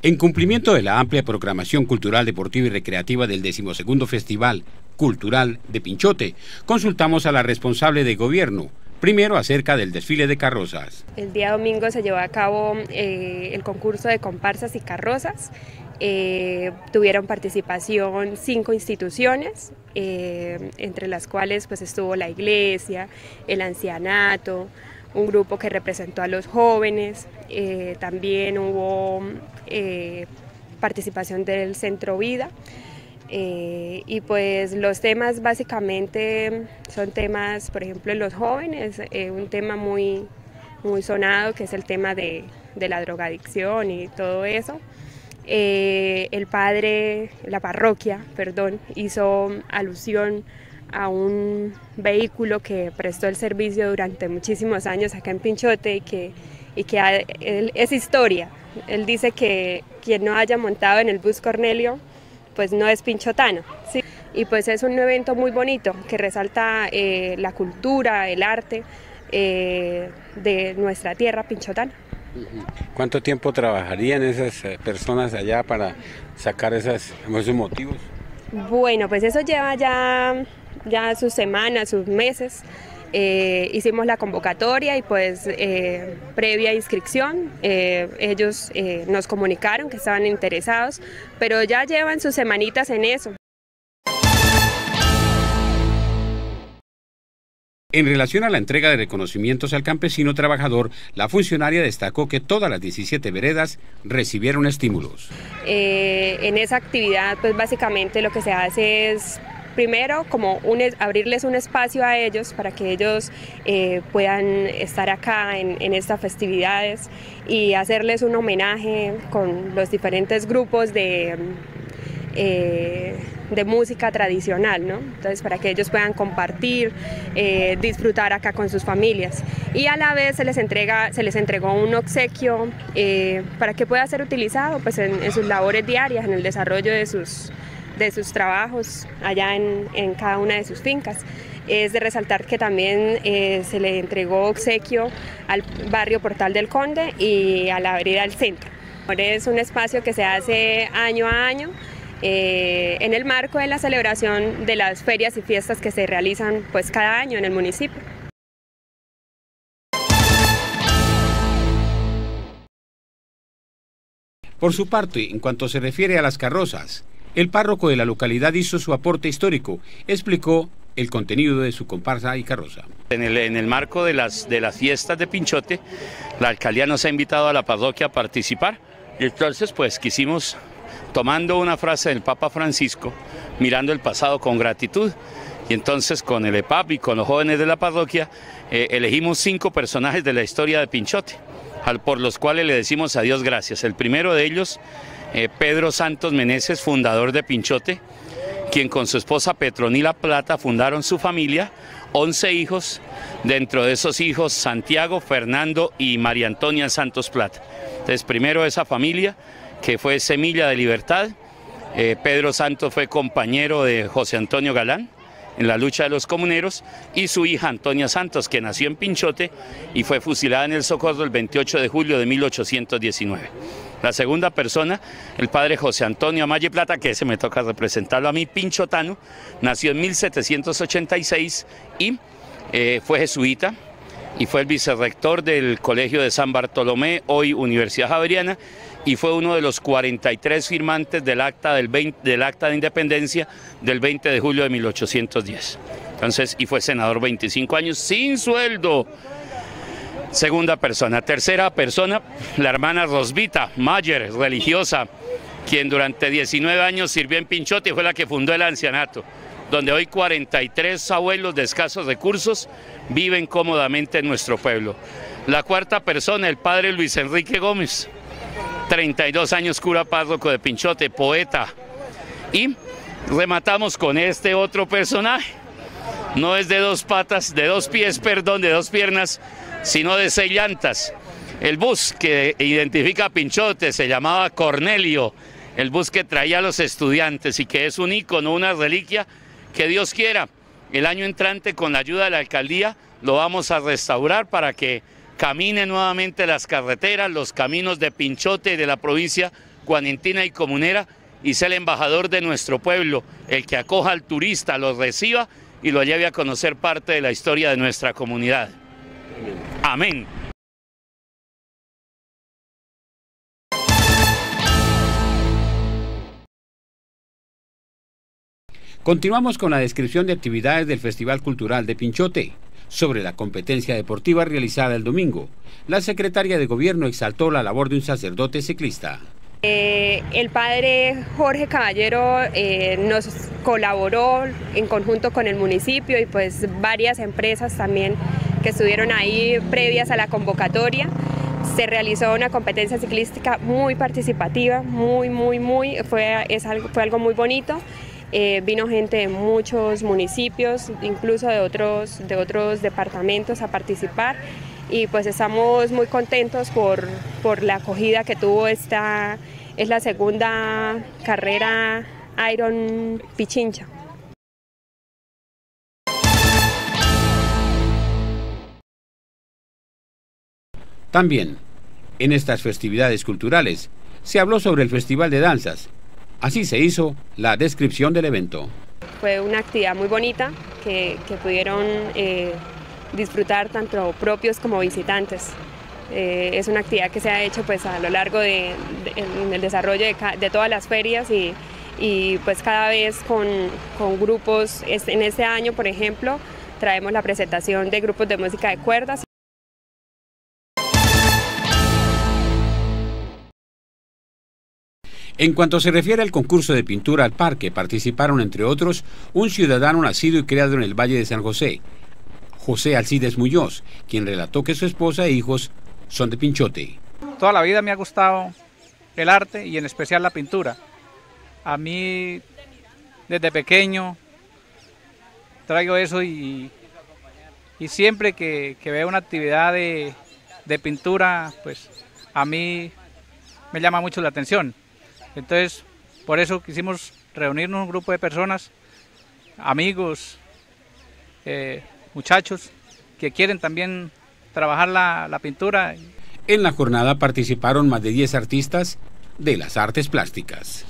En cumplimiento de la amplia programación cultural, deportiva y recreativa del decimosegundo Festival Cultural de Pinchote, consultamos a la responsable de gobierno, Primero acerca del desfile de carrozas. El día domingo se llevó a cabo eh, el concurso de comparsas y carrozas. Eh, tuvieron participación cinco instituciones, eh, entre las cuales pues, estuvo la iglesia, el ancianato, un grupo que representó a los jóvenes, también hubo participación del Centro Vida. Eh, y pues los temas básicamente son temas, por ejemplo, en los jóvenes, eh, un tema muy, muy sonado que es el tema de, de la drogadicción y todo eso. Eh, el padre, la parroquia, perdón, hizo alusión a un vehículo que prestó el servicio durante muchísimos años acá en Pinchote y que, y que es historia. Él dice que quien no haya montado en el bus Cornelio pues no es pinchotano. ¿sí? Y pues es un evento muy bonito que resalta eh, la cultura, el arte eh, de nuestra tierra pinchotana. ¿Cuánto tiempo trabajarían esas eh, personas allá para sacar esas, esos motivos? Bueno, pues eso lleva ya, ya sus semanas, sus meses. Eh, hicimos la convocatoria y pues eh, previa inscripción eh, ellos nos comunicaron que estaban interesados, pero ya llevan sus semanitas en eso. En relación a la entrega de reconocimientos al campesino trabajador, la funcionaria destacó que todas las 17 veredas recibieron estímulos. en esa actividad, pues básicamente lo que se hace es primero como abrirles un espacio a ellos para que ellos eh, puedan estar acá en, estas festividades y hacerles un homenaje con los diferentes grupos de... Eh, música tradicional, ¿no? Entonces, para que ellos puedan compartir, eh, disfrutar acá con sus familias. Y a la vez se les, entrega, se les entregó un obsequio para que pueda ser utilizado pues, en, sus labores diarias, en el desarrollo de sus, de sus trabajos allá en, cada una de sus fincas. Es de resaltar que también eh, se le entregó obsequio al barrio Portal del Conde y a la avenida del centro. Es un espacio que se hace año a año eh, en el marco de la celebración de las ferias y fiestas que se realizan pues, cada año en el municipio. Por su parte, en cuanto se refiere a las carrozas, el párroco de la localidad hizo su aporte histórico, explicó el contenido de su comparsa y carroza. En el, marco de las, de fiestas de Pinchote, la alcaldía nos ha invitado a la parroquia a participar y entonces pues quisimos, tomando una frase del Papa Francisco, mirando el pasado con gratitud, y entonces con el EPAP y con los jóvenes de la parroquia eh, elegimos cinco personajes de la historia de Pinchote, por los cuales le decimos a Dios gracias. El primero de ellos eh, Pedro Santos Meneses, fundador de Pinchote, quien con su esposa Petronila Plata fundaron su familia, 11 hijos, dentro de esos hijos Santiago, Fernando y María Antonia Santos Plata. Entonces primero esa familia, que fue Semilla de Libertad, eh, Pedro Santos fue compañero de José Antonio Galán, en la lucha de los comuneros, y su hija Antonia Santos, que nació en Pinchote y fue fusilada en el Socorro el 28 de julio de 1819. La segunda persona, el padre José Antonio Amalle Plata, que se me toca representarlo a mí, Pinchotano, nació en 1786 y eh, fue jesuita y fue el vicerrector del Colegio de San Bartolomé, hoy Universidad Javeriana, y fue uno de los 43 firmantes del acta, del, del acta de independencia del 20 de julio de 1810. Entonces, y fue senador 25 años sin sueldo. Segunda persona. Tercera persona, la hermana Rosvita Mayer, religiosa, quien durante 19 años sirvió en Pinchote y fue la que fundó el ancianato, donde hoy 43 abuelos de escasos recursos viven cómodamente en nuestro pueblo. La cuarta persona, el padre Luis Enrique Gómez, 32 años cura párroco de Pinchote, poeta. Y rematamos con este otro personaje. No es de dos patas, de dos pies, perdón, de dos piernas, sino de seis llantas. El bus que identifica a Pinchote se llamaba Cornelio, el bus que traía a los estudiantes y que es un icono, una reliquia que Dios quiera. El año entrante, con la ayuda de la alcaldía, lo vamos a restaurar para que camine nuevamente las carreteras, los caminos de Pinchote y de la provincia guanentina y comunera y sea el embajador de nuestro pueblo, el que acoja al turista, lo reciba y lo lleve a conocer parte de la historia de nuestra comunidad. Amén. Continuamos con la descripción de actividades del Festival Cultural de Pinchote. Sobre la competencia deportiva realizada el domingo, la secretaria de Gobierno exaltó la labor de un sacerdote ciclista. Eh, el padre Jorge Caballero eh, nos colaboró en conjunto con el municipio y pues varias empresas también que estuvieron ahí previas a la convocatoria. Se realizó una competencia ciclística muy participativa, muy, muy, muy, fue, es algo, fue algo muy bonito. Eh, vino gente de muchos municipios, incluso de otros, de otros departamentos a participar y pues estamos muy contentos por, por la acogida que tuvo esta, es la segunda carrera Iron Pichincha. También, en estas festividades culturales, se habló sobre el Festival de Danzas, Así se hizo la descripción del evento. Fue una actividad muy bonita que, pudieron eh, disfrutar tanto propios como visitantes. Eh, es una actividad que se ha hecho pues, a lo largo de, desarrollo de, todas las ferias y, pues cada vez con, con grupos, en este año por ejemplo, traemos la presentación de grupos de música de cuerdas. En cuanto se refiere al concurso de pintura al parque, participaron entre otros un ciudadano nacido y criado en el Valle de San José, José Alcides Muñoz, quien relató que su esposa e hijos son de Pinchote. Toda la vida me ha gustado el arte y en especial la pintura. A mí desde pequeño traigo eso y, y siempre que, veo una actividad de, de pintura, pues a mí me llama mucho la atención. Entonces, por eso quisimos reunirnos un grupo de personas, amigos, eh, muchachos, que quieren también trabajar la, la pintura. En la jornada participaron más de 10 artistas de las artes plásticas.